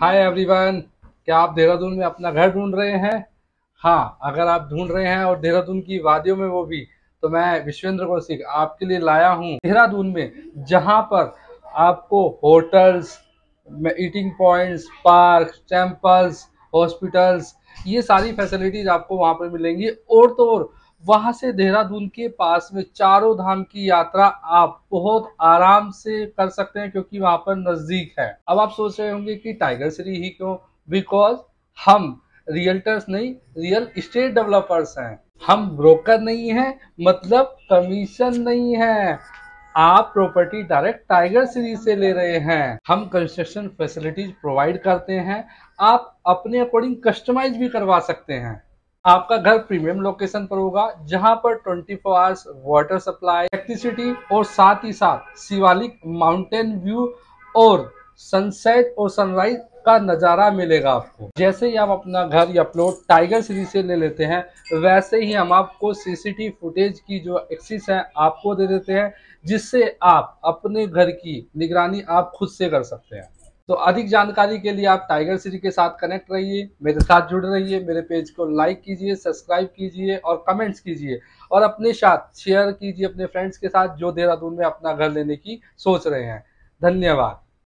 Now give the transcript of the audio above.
Hi everyone क्या आप देहरादून में अपना घर ढूंढ रहे हैं? हाँ अगर आप ढूंढ रहे हैं और देहरादून की वादियों में वो भी तो मैं विश्वेंद्र कौशिक आपके लिए लाया हूँ देहरादून में, जहाँ पर आपको hotels eating points park temples hospitals ये सारी फैसिलिटीज़ आपको वहाँ पर मिलेंगी। और तो और वहाँ से देहरादून के पास में चारों धाम की यात्रा आप बहुत आराम से कर सकते हैं, क्योंकि वहाँ पर नज़दीक है। अब आप सोच रहे होंगे कि टाइगर सिटी ही क्यों? बिकॉज़ हम रियल्टर्स नहीं रियल इस्टेट डेवलपर्स हैं। हम ब्रोकर नहीं हैं मतलब कमीशन नहीं है। आप प्रॉपर्टी डायरेक्ट टाइगर सीरीज़ से ले रहे हैं। हम कंस्ट्रक्शन फैसिलिटीज़ प्रोवाइड करते हैं। आप अपने अकॉर्डिंग कस्टमाइज भी करवा सकते हैं। आपका घर प्रीमियम लोकेशन पर होगा, जहाँ पर 24 four hours water supply electricity और साथ ही साथ शिवालिक माउंटेन व्यू और सनसेट और सनराइज का नज़ारा मिलेगा आपको। जैसे ही आप अपना घर या प्लॉट टाइगर सीरीज़ से ले लेते हैं, वैसे ही हम आपको सीसीटीवी फुटेज की जो एक्सिस है आपको दे देते हैं, जिससे आप अपने घर की निगरानी आप खुद से कर सकते हैं। तो अधिक जानकारी के लिए आप टाइगर सिटी के साथ कनेक्ट रहिए, मेरे साथ जुड़ रहिए, मेरे पेज को लाइक कीजिए सब्सक्राइब कीजिए और कमेंट्स कीजिए और अपने साथ शेयर कीजिए अपने फ्रेंड्स के साथ जो देहरादून में अपना घर लेने की सोच रहे हैं। धन्यवाद।